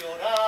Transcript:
llorar.